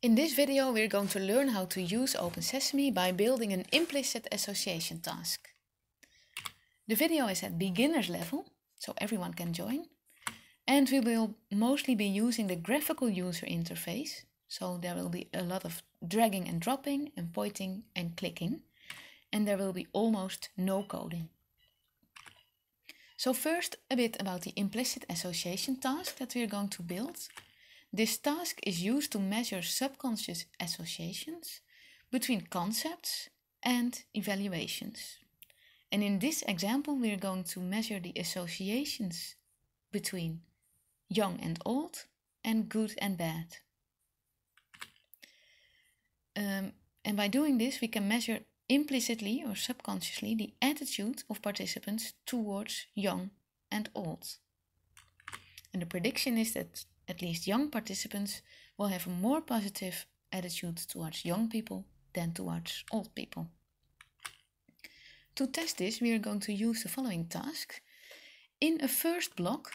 In this video we're going to learn how to use Open Sesame by building an implicit association task. The video is at beginner's level, so everyone can join. And we will mostly be using the graphical user interface, so there will be a lot of dragging and dropping and pointing and clicking. And there will be almost no coding. So first a bit about the implicit association task that we're going to build this task is used to measure subconscious associations between concepts and evaluations. And in this example, we're going to measure the associations between young and old and good and bad. Um, and by doing this, we can measure implicitly or subconsciously the attitude of participants towards young and old. And the prediction is that at least young participants will have a more positive attitude towards young people than towards old people. To test this, we are going to use the following task. In a first block,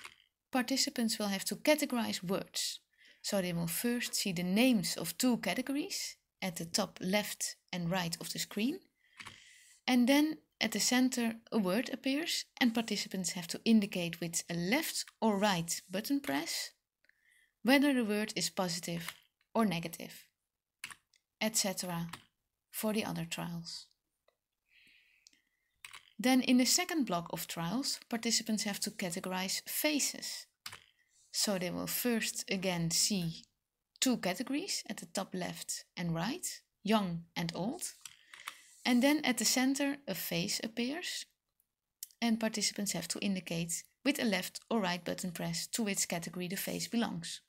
participants will have to categorize words. So they will first see the names of two categories at the top left and right of the screen. And then at the center a word appears and participants have to indicate with a left or right button press whether the word is positive or negative, etc. for the other trials. Then in the second block of trials, participants have to categorize faces. So they will first again see two categories at the top left and right, young and old. And then at the center a face appears and participants have to indicate with a left or right button press to which category the face belongs.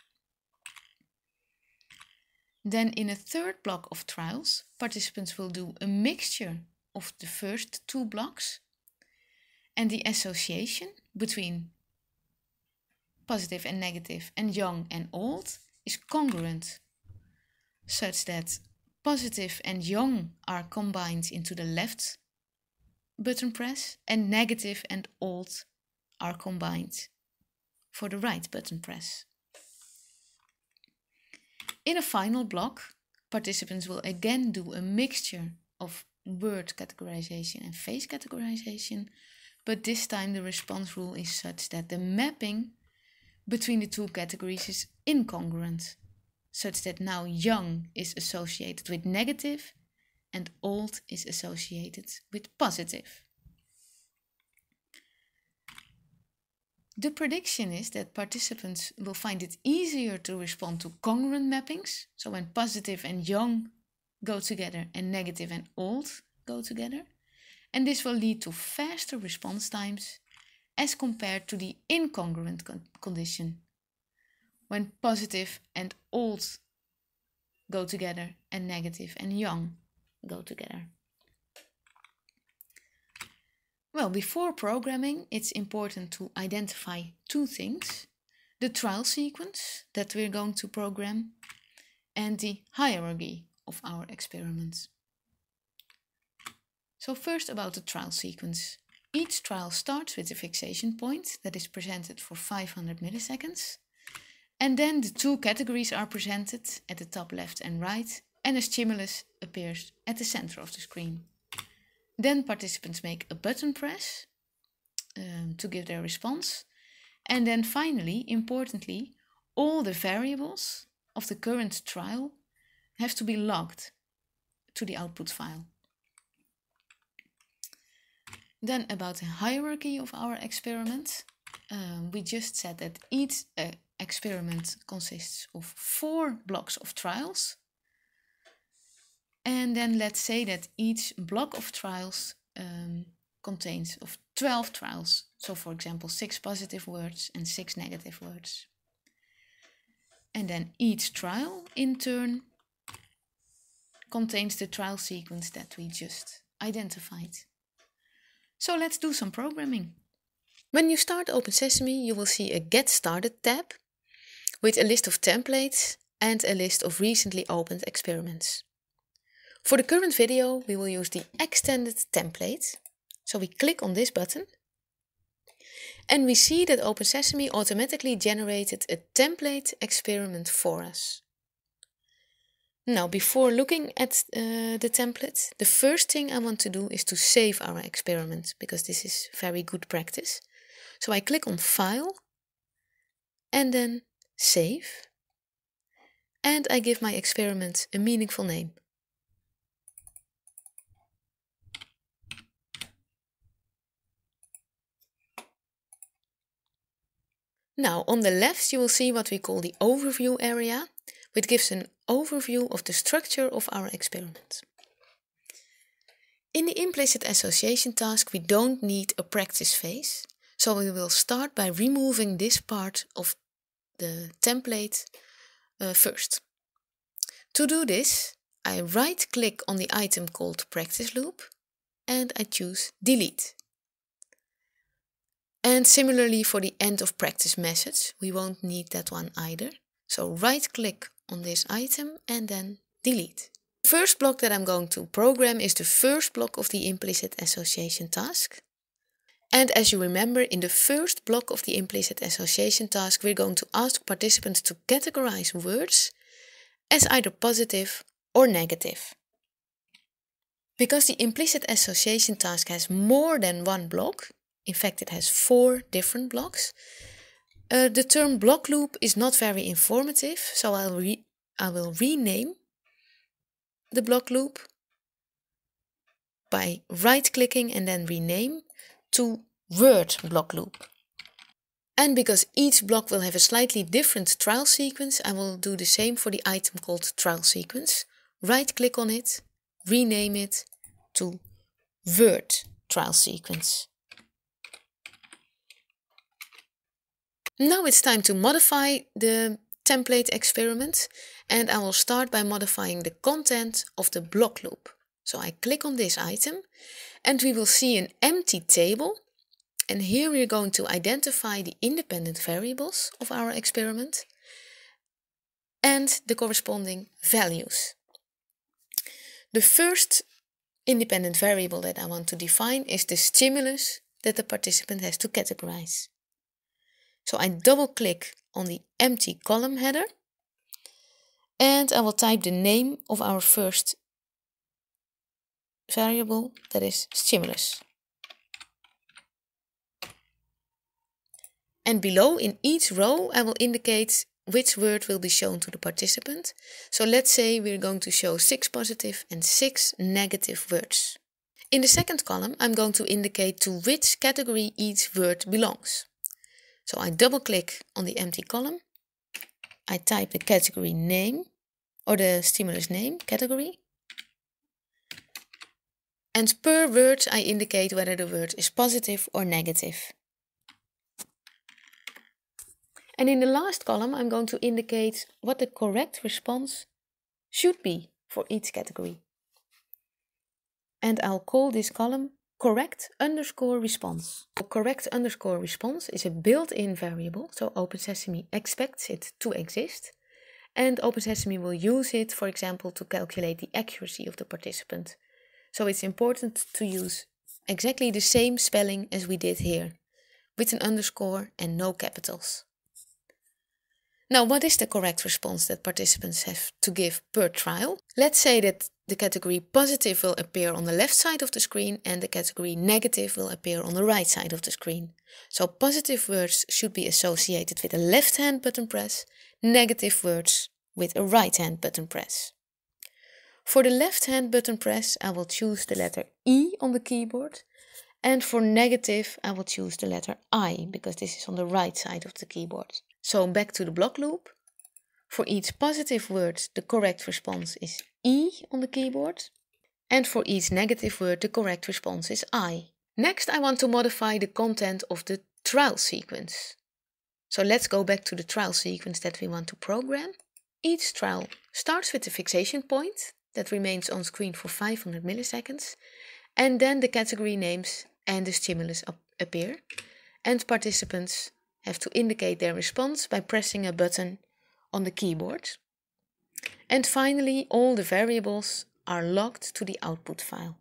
Then in a third block of trials, participants will do a mixture of the first two blocks and the association between positive and negative and young and old is congruent such that positive and young are combined into the left button press and negative and old are combined for the right button press. In a final block, participants will again do a mixture of word categorization and face categorization, but this time the response rule is such that the mapping between the two categories is incongruent, such that now young is associated with negative and old is associated with positive. The prediction is that participants will find it easier to respond to congruent mappings, so when positive and young go together and negative and old go together, and this will lead to faster response times as compared to the incongruent con condition, when positive and old go together and negative and young go together. Well, before programming, it's important to identify two things. The trial sequence that we're going to program and the hierarchy of our experiments. So first about the trial sequence. Each trial starts with a fixation point that is presented for 500 milliseconds. And then the two categories are presented at the top left and right and a stimulus appears at the center of the screen. Then participants make a button press um, to give their response. And then finally, importantly, all the variables of the current trial have to be logged to the output file. Then about the hierarchy of our experiment, um, we just said that each uh, experiment consists of four blocks of trials and then let's say that each block of trials um, contains of 12 trials. So for example, six positive words and six negative words. And then each trial in turn contains the trial sequence that we just identified. So let's do some programming. When you start Open Sesame, you will see a Get Started tab with a list of templates and a list of recently opened experiments. For the current video, we will use the extended template. So we click on this button and we see that Open Sesame automatically generated a template experiment for us. Now, before looking at uh, the template, the first thing I want to do is to save our experiment because this is very good practice. So I click on File and then Save. And I give my experiment a meaningful name. Now, on the left, you will see what we call the overview area, which gives an overview of the structure of our experiment. In the implicit association task, we don't need a practice phase, so we will start by removing this part of the template uh, first. To do this, I right click on the item called practice loop and I choose delete. And similarly for the end of practice message, we won't need that one either. So right click on this item and then delete. The first block that I'm going to program is the first block of the implicit association task. And as you remember, in the first block of the implicit association task, we're going to ask participants to categorize words as either positive or negative. Because the implicit association task has more than one block, in fact, it has four different blocks. Uh, the term block loop is not very informative, so I'll re I will rename the block loop by right clicking and then rename to word block loop. And because each block will have a slightly different trial sequence, I will do the same for the item called trial sequence. Right click on it, rename it to word trial sequence. Now it's time to modify the template experiment and I will start by modifying the content of the block loop. So I click on this item and we will see an empty table and here we're going to identify the independent variables of our experiment and the corresponding values. The first independent variable that I want to define is the stimulus that the participant has to categorize. So I double click on the empty column header and I will type the name of our first variable that is stimulus. And below in each row I will indicate which word will be shown to the participant. So let's say we're going to show six positive and six negative words. In the second column I'm going to indicate to which category each word belongs. So I double click on the empty column. I type the category name or the stimulus name category. And per word I indicate whether the word is positive or negative. And in the last column I'm going to indicate what the correct response should be for each category. And I'll call this column correct underscore response. A correct underscore response is a built-in variable, so OpenSesame expects it to exist. And OpenSesame will use it, for example, to calculate the accuracy of the participant. So it's important to use exactly the same spelling as we did here, with an underscore and no capitals. Now, what is the correct response that participants have to give per trial? Let's say that the category positive will appear on the left side of the screen and the category negative will appear on the right side of the screen. So positive words should be associated with a left hand button press, negative words with a right hand button press. For the left hand button press, I will choose the letter E on the keyboard. And for negative, I will choose the letter I, because this is on the right side of the keyboard. So back to the block loop. For each positive word, the correct response is E on the keyboard. And for each negative word, the correct response is I. Next, I want to modify the content of the trial sequence. So let's go back to the trial sequence that we want to program. Each trial starts with the fixation point that remains on screen for 500 milliseconds, and then the category names and the stimulus appear, and participants have to indicate their response by pressing a button on the keyboard. And finally, all the variables are logged to the output file.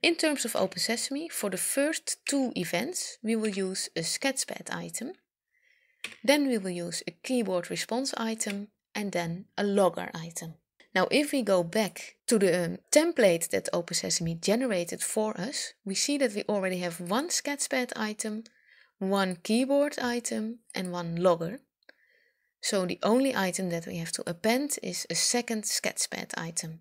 In terms of Open Sesame, for the first two events, we will use a sketchpad item. Then we will use a keyboard response item and then a logger item. Now, if we go back to the um, template that Open Sesame generated for us, we see that we already have one sketchpad item, one keyboard item, and one logger. So the only item that we have to append is a second sketchpad item.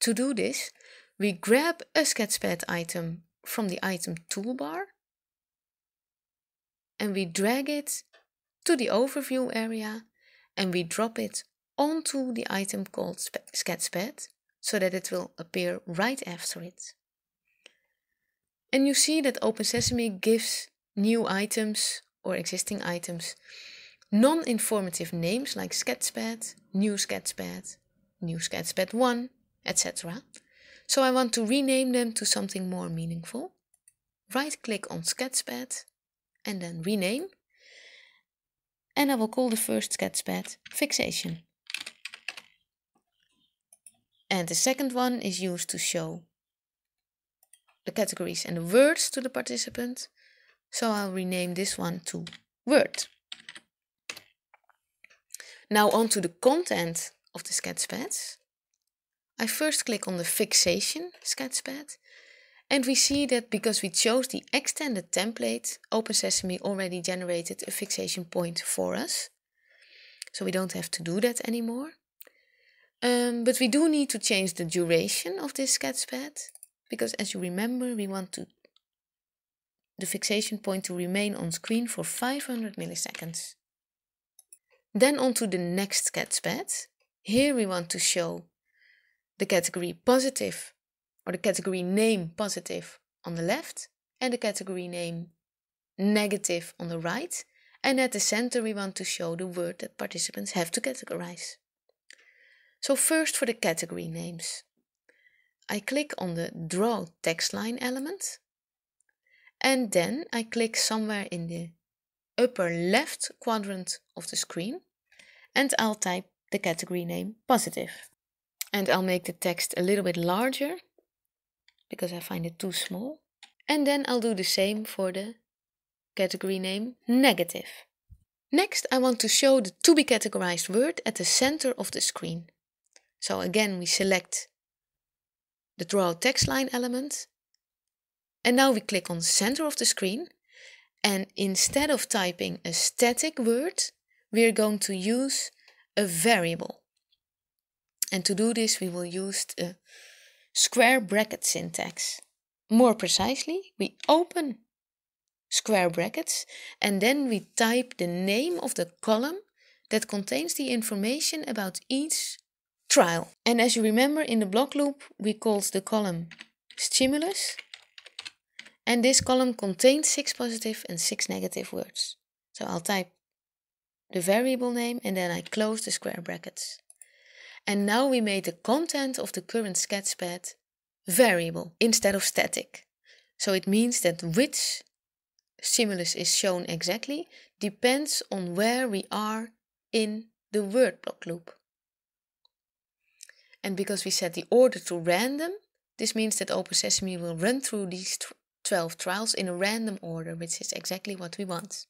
To do this, we grab a sketchpad item from the item toolbar and we drag it to the overview area and we drop it onto the item called sketchpad so that it will appear right after it. And you see that OpenSesame gives new items or existing items non-informative names like Sketchpad, New Sketchpad, New Sketchpad 1, etc. So I want to rename them to something more meaningful. Right click on Sketchpad and then rename. And I will call the first sketchpad fixation. And the second one is used to show the categories and the words to the participant. So I'll rename this one to word. Now onto the content of the sketchpads. I first click on the fixation sketchpad and we see that because we chose the extended template, OpenSesame already generated a fixation point for us. So we don't have to do that anymore. Um, but we do need to change the duration of this sketchpad because as you remember, we want to the fixation point to remain on screen for 500 milliseconds. Then on to the next sketchpad. Here we want to show the category positive or the category name positive on the left and the category name negative on the right. And at the center, we want to show the word that participants have to categorize. So first for the category names. I click on the Draw text line element and then I click somewhere in the upper left quadrant of the screen and I'll type the category name positive. And I'll make the text a little bit larger because I find it too small. And then I'll do the same for the category name negative. Next, I want to show the to be categorized word at the center of the screen. So again, we select the draw text line element. And now we click on center of the screen. And instead of typing a static word, we're going to use a variable. And to do this, we will use the uh, square bracket syntax. More precisely, we open square brackets and then we type the name of the column that contains the information about each trial. And as you remember in the block loop, we called the column stimulus. And this column contains six positive and six negative words. So I'll type the variable name and then I close the square brackets. And now we made the content of the current sketchpad variable instead of static. So it means that which stimulus is shown exactly depends on where we are in the word block loop. And because we set the order to random, this means that OpenSesame will run through these 12 trials in a random order, which is exactly what we want.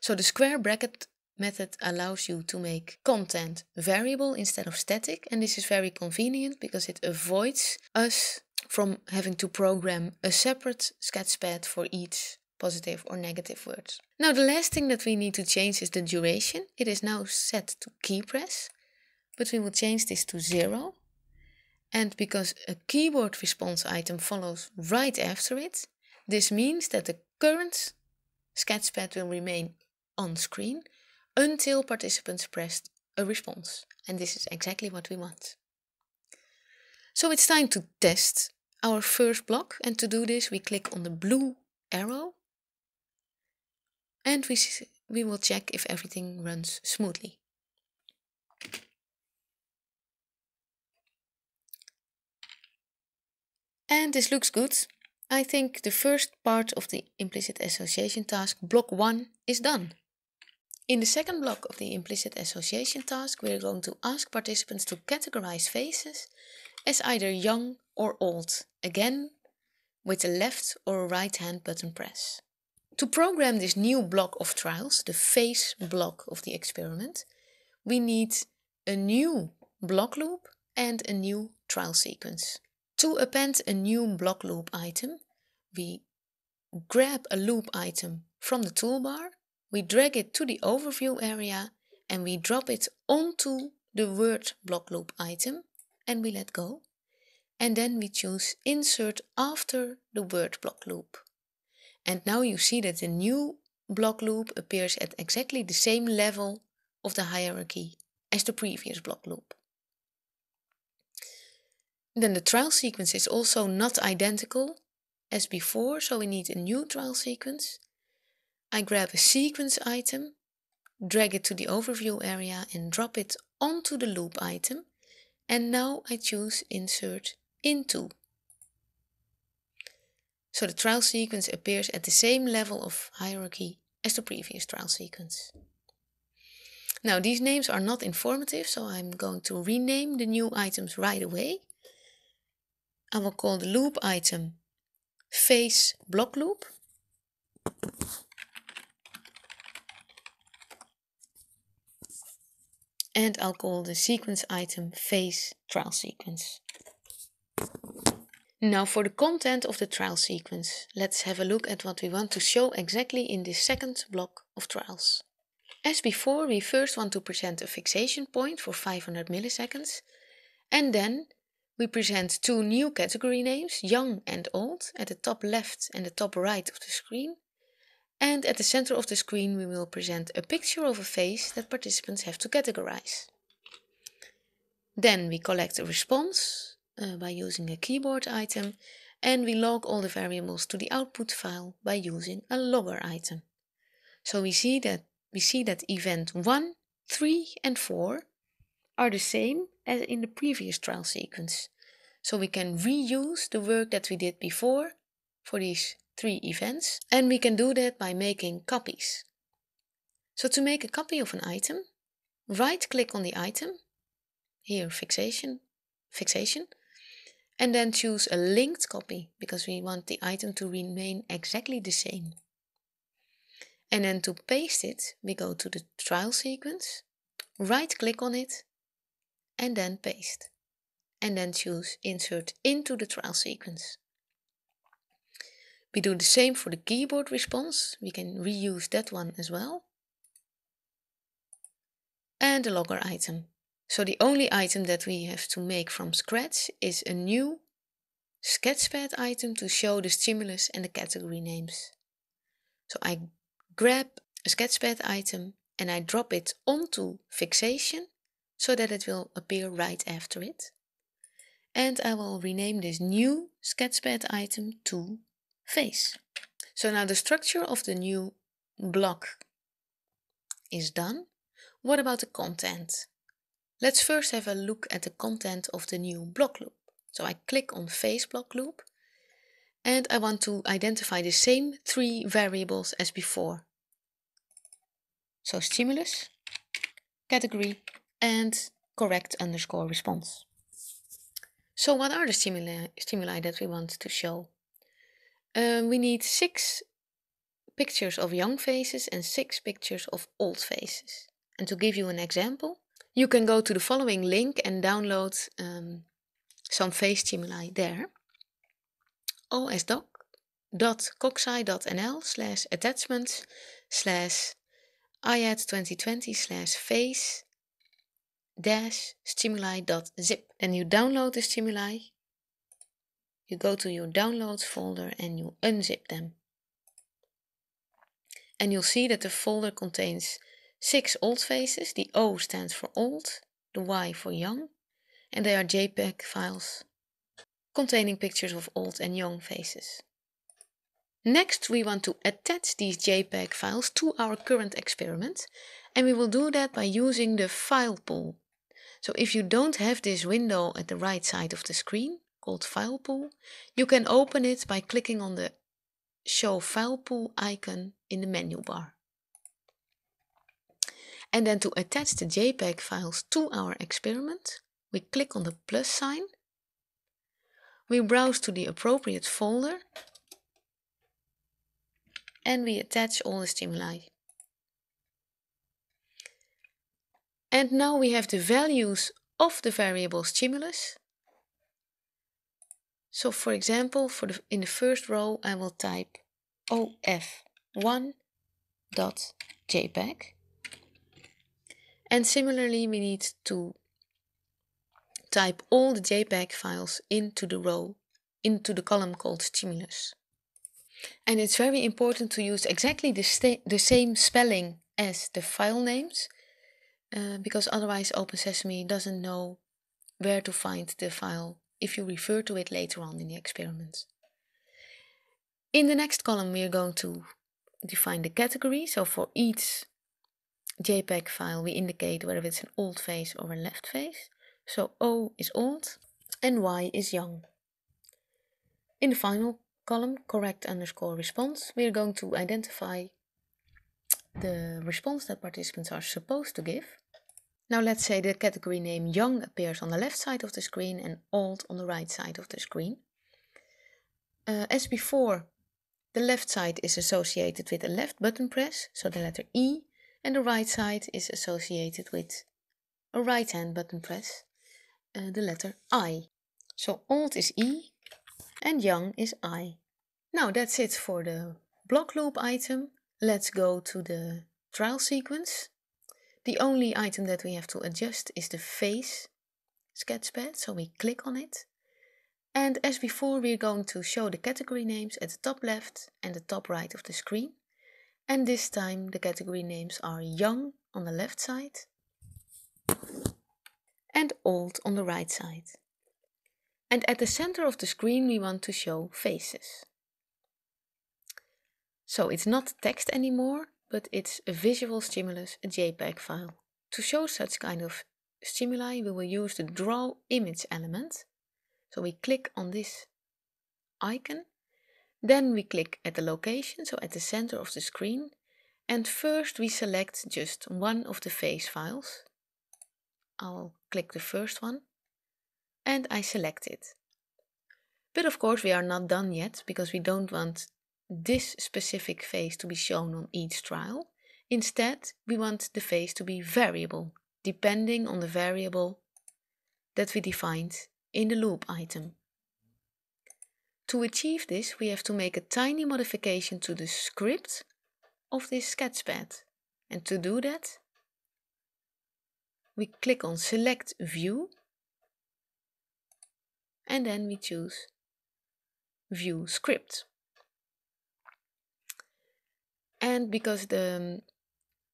So the square bracket method allows you to make content variable instead of static and this is very convenient because it avoids us from having to program a separate sketchpad for each positive or negative words. Now the last thing that we need to change is the duration. It is now set to key press, but we will change this to zero. And because a keyboard response item follows right after it, this means that the current sketchpad will remain on screen until participants pressed a response. And this is exactly what we want. So it's time to test our first block. And to do this, we click on the blue arrow. And we, we will check if everything runs smoothly. And this looks good. I think the first part of the implicit association task, block 1, is done. In the second block of the implicit association task, we are going to ask participants to categorize faces as either young or old, again with a left or right hand button press. To program this new block of trials, the face block of the experiment, we need a new block loop and a new trial sequence. To append a new block loop item, we grab a loop item from the toolbar, we drag it to the overview area and we drop it onto the word block loop item and we let go. And then we choose insert after the word block loop. And now you see that the new block loop appears at exactly the same level of the hierarchy as the previous block loop. Then the trial sequence is also not identical as before, so we need a new trial sequence. I grab a sequence item, drag it to the overview area and drop it onto the loop item. And now I choose insert into. So the trial sequence appears at the same level of hierarchy as the previous trial sequence. Now these names are not informative, so I'm going to rename the new items right away. I will call the loop item face block loop. And I'll call the sequence item face trial sequence. Now for the content of the trial sequence, let's have a look at what we want to show exactly in this second block of trials. As before, we first want to present a fixation point for 500 milliseconds and then we present two new category names, young and old, at the top left and the top right of the screen. And at the center of the screen we will present a picture of a face that participants have to categorize. Then we collect a response uh, by using a keyboard item and we log all the variables to the output file by using a logger item. So we see that we see that event 1, 3 and 4 are the same as in the previous trial sequence. So we can reuse the work that we did before for these three events and we can do that by making copies. So to make a copy of an item, right click on the item, here fixation, fixation, and then choose a linked copy because we want the item to remain exactly the same. And then to paste it, we go to the trial sequence, right click on it and then paste. And then choose Insert into the trial sequence. We do the same for the keyboard response. We can reuse that one as well. And the logger item. So the only item that we have to make from scratch is a new sketchpad item to show the stimulus and the category names. So I grab a sketchpad item and I drop it onto fixation so that it will appear right after it. And I will rename this new sketchpad item to face. So now the structure of the new block is done. What about the content? Let's first have a look at the content of the new block loop. So I click on face block loop and I want to identify the same three variables as before. So stimulus, category and correct underscore response. So what are the stimuli, stimuli that we want to show? Um, we need six pictures of young faces and six pictures of old faces. And to give you an example, you can go to the following link and download um, some face stimuli there. osdoc.cogsci.nl slash attachments slash IAT 2020 slash face dash stimuli.zip. And you download the stimuli, you go to your downloads folder and you unzip them. And you'll see that the folder contains six old faces. The O stands for old, the Y for young, and they are JPEG files containing pictures of old and young faces. Next, we want to attach these JPEG files to our current experiment, and we will do that by using the file pool. So if you don't have this window at the right side of the screen, called File Pool, you can open it by clicking on the Show File Pool icon in the menu bar. And then to attach the JPEG files to our experiment, we click on the plus sign, we browse to the appropriate folder, and we attach all the stimuli. And now we have the values of the variable stimulus. So for example, for the, in the first row, I will type of1.jpg. And similarly, we need to type all the JPEG files into the row, into the column called stimulus. And it's very important to use exactly the, the same spelling as the file names, uh, because otherwise Open Sesame doesn't know where to find the file if you refer to it later on in the experiment. In the next column we are going to define the category, so for each JPEG file we indicate whether it's an old face or a left face. So O is old and Y is young. In the final column, correct underscore response, we are going to identify the response that participants are supposed to give. Now let's say the category name young appears on the left side of the screen and old on the right side of the screen. Uh, as before, the left side is associated with a left button press, so the letter E, and the right side is associated with a right hand button press, uh, the letter I. So old is E and young is I. Now that's it for the block loop item. Let's go to the trial sequence. The only item that we have to adjust is the face sketchpad, so we click on it. And as before, we're going to show the category names at the top left and the top right of the screen. And this time the category names are young on the left side and old on the right side. And at the center of the screen we want to show faces. So it's not text anymore, but it's a visual stimulus, a JPEG file. To show such kind of stimuli, we will use the draw image element. So we click on this icon, then we click at the location, so at the center of the screen, and first we select just one of the face files. I'll click the first one and I select it. But of course we are not done yet because we don't want this specific face to be shown on each trial. Instead, we want the face to be variable, depending on the variable that we defined in the loop item. To achieve this, we have to make a tiny modification to the script of this sketchpad. And to do that, we click on Select View and then we choose View Script. And because the um,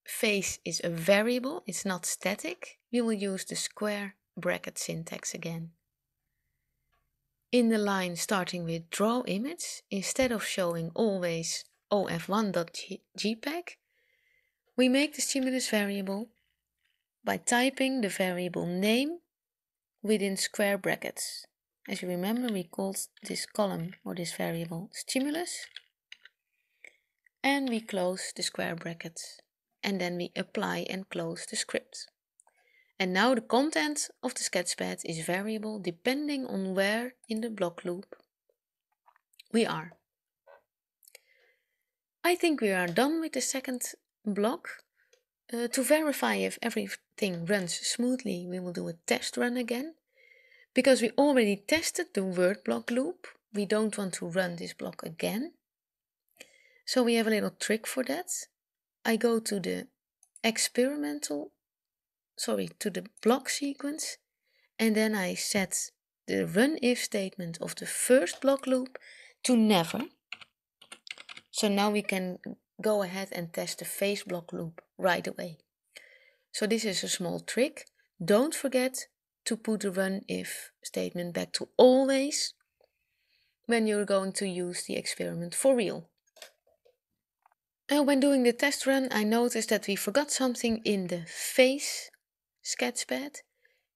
face is a variable, it's not static, we will use the square bracket syntax again. In the line starting with draw image, instead of showing always of1.jpg, we make the stimulus variable by typing the variable name within square brackets. As you remember, we called this column or this variable stimulus and we close the square brackets and then we apply and close the script. And now the content of the sketchpad is variable depending on where in the block loop we are. I think we are done with the second block. Uh, to verify if everything runs smoothly, we will do a test run again. Because we already tested the word block loop, we don't want to run this block again. So we have a little trick for that. I go to the experimental, sorry, to the block sequence, and then I set the run if statement of the first block loop to never. So now we can go ahead and test the face block loop right away. So this is a small trick. Don't forget to put the run if statement back to always when you're going to use the experiment for real. And when doing the test run, I noticed that we forgot something in the face sketchpad.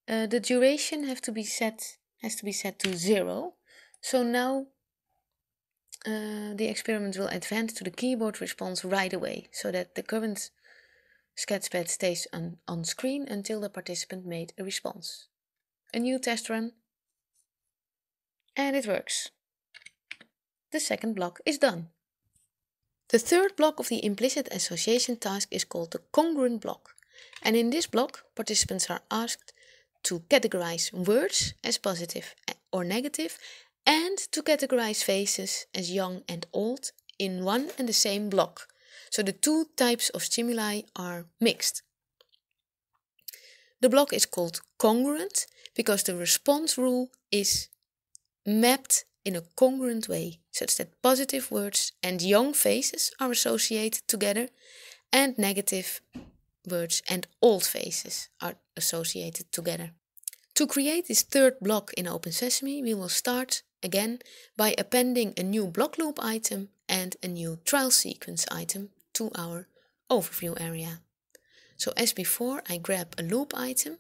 Uh, the duration have to be set has to be set to zero. So now uh, the experiment will advance to the keyboard response right away, so that the current sketchpad stays on, on screen until the participant made a response. A new test run, and it works. The second block is done. The third block of the implicit association task is called the congruent block. And in this block, participants are asked to categorize words as positive or negative and to categorize faces as young and old in one and the same block. So the two types of stimuli are mixed. The block is called congruent because the response rule is mapped in a congruent way, such that positive words and young faces are associated together and negative words and old faces are associated together. To create this third block in Open Sesame, we will start again by appending a new block loop item and a new trial sequence item to our overview area. So as before, I grab a loop item.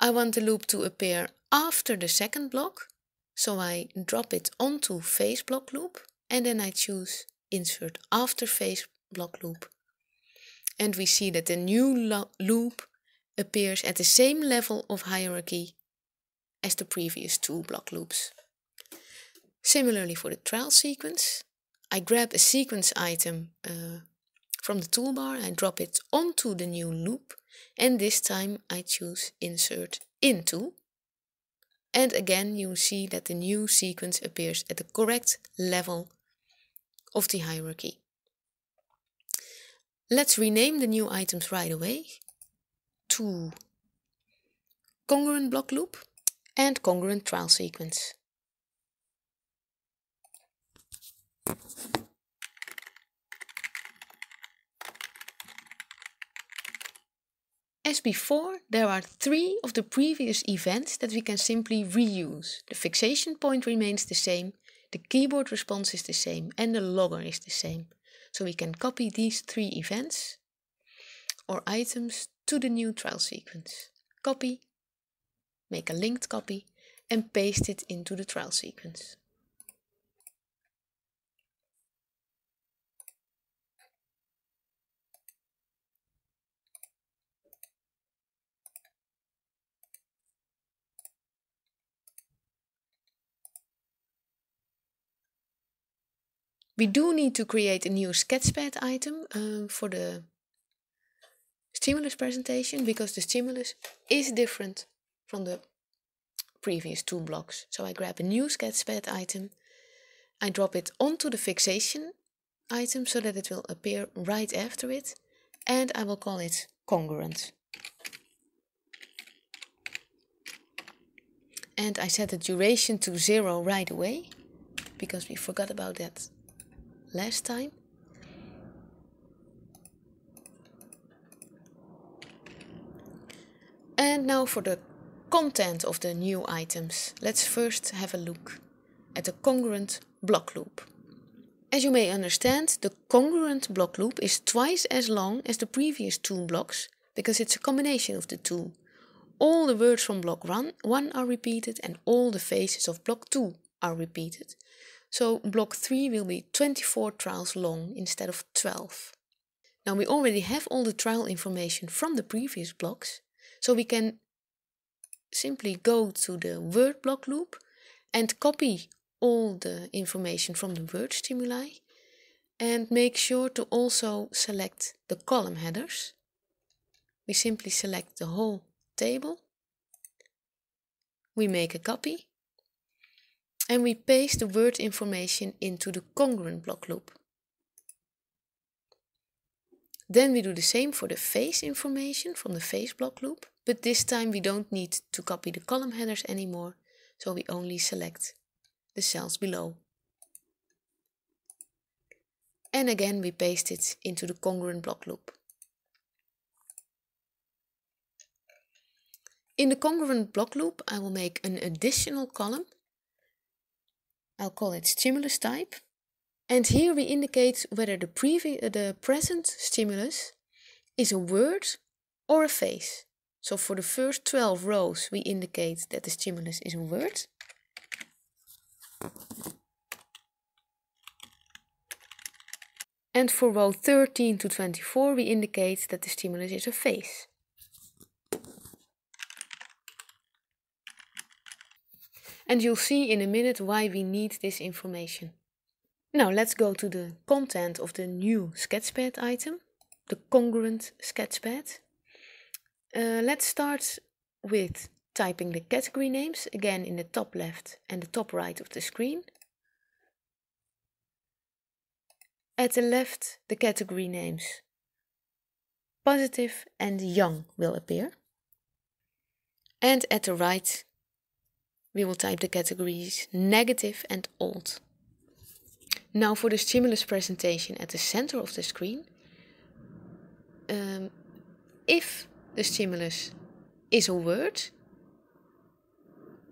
I want the loop to appear after the second block, so I drop it onto face block loop and then I choose insert after face block loop. And we see that the new loop appears at the same level of hierarchy as the previous two block loops. Similarly for the trial sequence, I grab a sequence item uh, from the toolbar, I drop it onto the new loop, and this time I choose Insert Into. And again you will see that the new sequence appears at the correct level of the hierarchy. Let's rename the new items right away to congruent block loop and congruent trial sequence. As before, there are three of the previous events that we can simply reuse. The fixation point remains the same, the keyboard response is the same, and the logger is the same. So we can copy these three events or items to the new trial sequence. Copy, make a linked copy, and paste it into the trial sequence. We do need to create a new sketchpad item um, for the stimulus presentation because the stimulus is different from the previous two blocks. So I grab a new sketchpad item, I drop it onto the fixation item so that it will appear right after it and I will call it congruent. And I set the duration to zero right away because we forgot about that last time. And now for the content of the new items. Let's first have a look at the congruent block loop. As you may understand, the congruent block loop is twice as long as the previous two blocks because it's a combination of the two. All the words from block 1 are repeated and all the faces of block 2 are repeated. So block 3 will be 24 trials long instead of 12. Now we already have all the trial information from the previous blocks, so we can simply go to the word block loop and copy all the information from the word stimuli and make sure to also select the column headers. We simply select the whole table. We make a copy and we paste the word information into the congruent block loop. Then we do the same for the face information from the face block loop, but this time we don't need to copy the column headers anymore, so we only select the cells below. And again we paste it into the congruent block loop. In the congruent block loop I will make an additional column I'll call it stimulus type. And here we indicate whether the, previ- uh, the present stimulus is a word or a face. So for the first 12 rows, we indicate that the stimulus is a word. And for row 13 to 24, we indicate that the stimulus is a face. And you'll see in a minute why we need this information. Now let's go to the content of the new sketchpad item, the congruent sketchpad. Uh, let's start with typing the category names again in the top left and the top right of the screen. At the left, the category names positive and young will appear. And at the right, we will type the categories negative and old. Now for the stimulus presentation at the center of the screen. Um, if the stimulus is a word,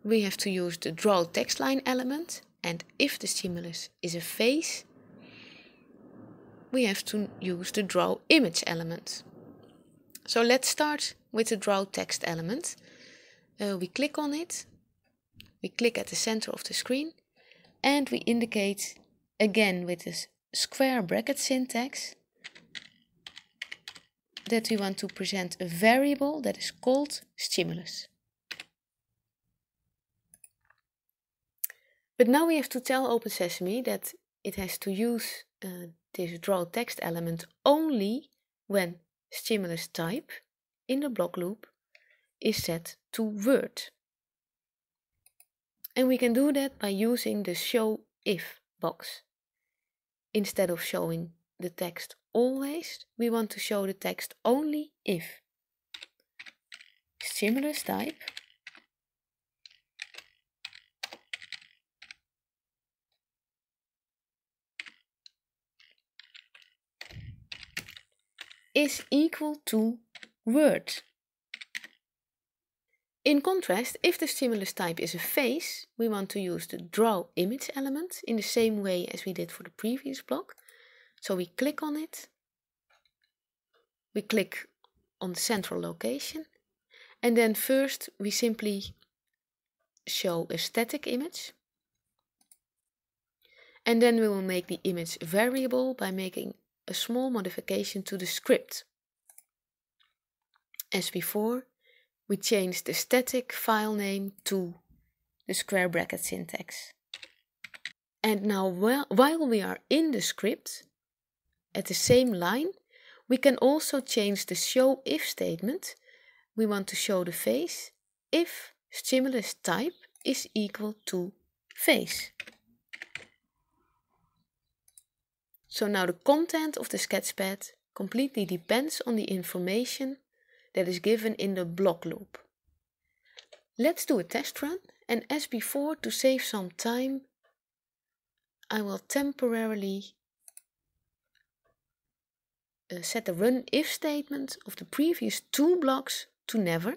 we have to use the draw text line element. And if the stimulus is a face, we have to use the draw image element. So let's start with the draw text element. Uh, we click on it, we click at the center of the screen, and we indicate again with the square bracket syntax that we want to present a variable that is called stimulus. But now we have to tell OpenSesame that it has to use uh, this draw text element only when stimulus type in the block loop is set to word. And we can do that by using the show if box. Instead of showing the text always, we want to show the text only if. Stimulus type is equal to word. In contrast, if the stimulus type is a face, we want to use the draw image element in the same way as we did for the previous block. So we click on it, we click on the central location, and then first we simply show a static image. And then we will make the image variable by making a small modification to the script. As before, we change the static file name to the square bracket syntax. And now while we are in the script, at the same line, we can also change the show if statement. We want to show the face if stimulus type is equal to face. So now the content of the sketchpad completely depends on the information that is given in the block loop. Let's do a test run and as before to save some time I will temporarily uh, set the run if statement of the previous two blocks to never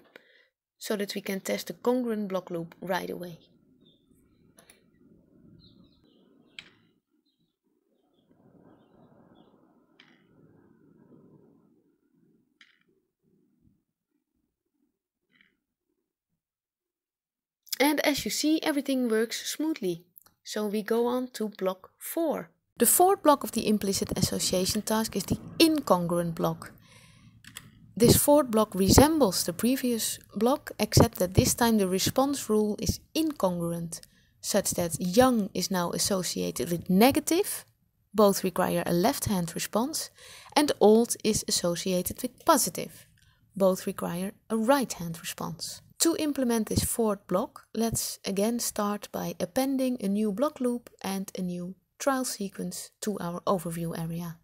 so that we can test the congruent block loop right away. And as you see, everything works smoothly. So we go on to block 4. The fourth block of the implicit association task is the incongruent block. This fourth block resembles the previous block, except that this time the response rule is incongruent, such that young is now associated with negative, both require a left hand response, and old is associated with positive, both require a right hand response. To implement this fourth block, let's again start by appending a new block loop and a new trial sequence to our overview area.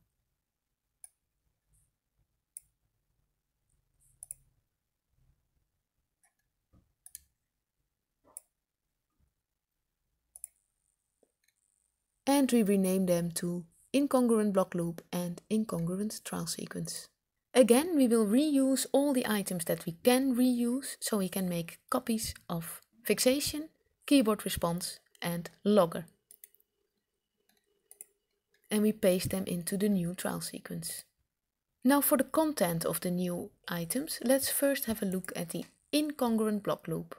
And we rename them to incongruent block loop and incongruent trial sequence. Again, we will reuse all the items that we can reuse, so we can make copies of fixation, keyboard response and logger. And we paste them into the new trial sequence. Now for the content of the new items, let's first have a look at the incongruent block loop.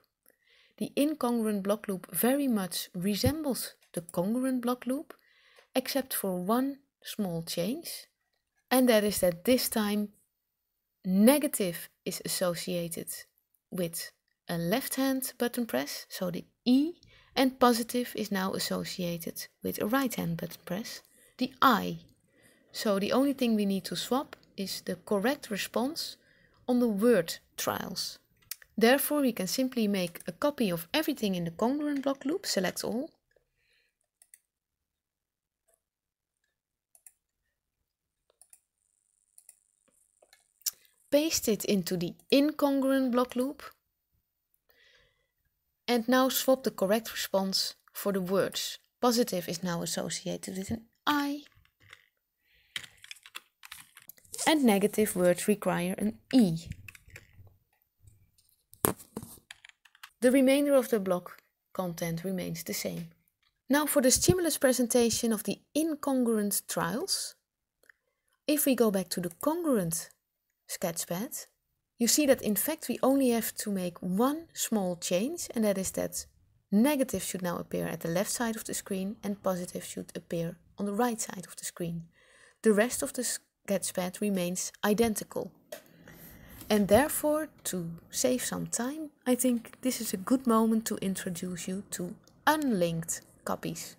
The incongruent block loop very much resembles the congruent block loop, except for one small change, and that is that this time Negative is associated with a left hand button press, so the E, and positive is now associated with a right hand button press, the I. So the only thing we need to swap is the correct response on the word trials. Therefore, we can simply make a copy of everything in the congruent block loop, select all, paste it into the incongruent block loop, and now swap the correct response for the words. Positive is now associated with an I, and negative words require an E. The remainder of the block content remains the same. Now for the stimulus presentation of the incongruent trials. If we go back to the congruent sketchpad, you see that in fact we only have to make one small change and that is that negative should now appear at the left side of the screen and positive should appear on the right side of the screen. The rest of the sketchpad remains identical. And therefore, to save some time, I think this is a good moment to introduce you to unlinked copies.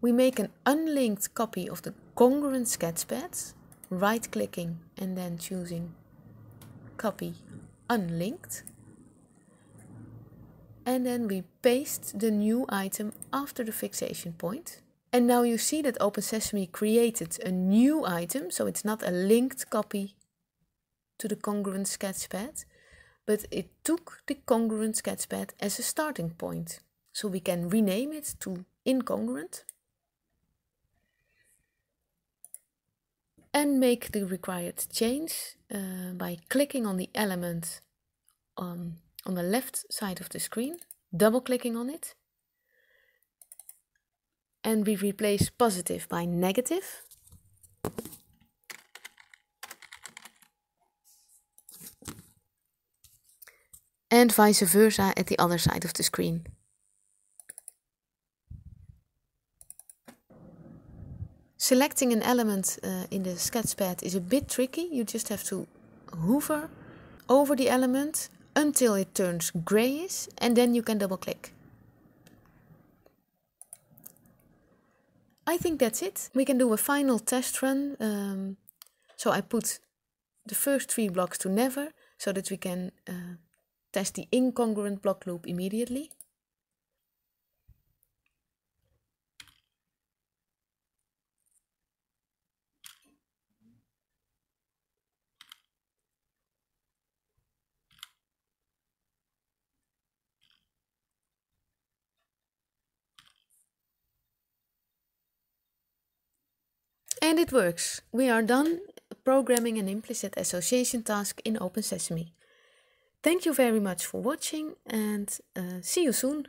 We make an unlinked copy of the congruent sketchpad right clicking and then choosing copy unlinked. And then we paste the new item after the fixation point. And now you see that OpenSesame created a new item, so it's not a linked copy to the congruent sketchpad, but it took the congruent sketchpad as a starting point. So we can rename it to incongruent and make the required change uh, by clicking on the element on, on the left side of the screen, double clicking on it, and we replace positive by negative. And vice versa at the other side of the screen. Selecting an element uh, in the sketchpad is a bit tricky. You just have to hover over the element until it turns grayish and then you can double click. I think that's it. We can do a final test run. Um, so I put the first three blocks to never so that we can uh, test the incongruent block loop immediately. And it works. We are done programming an implicit association task in OpenSesame. Thank you very much for watching and uh, see you soon.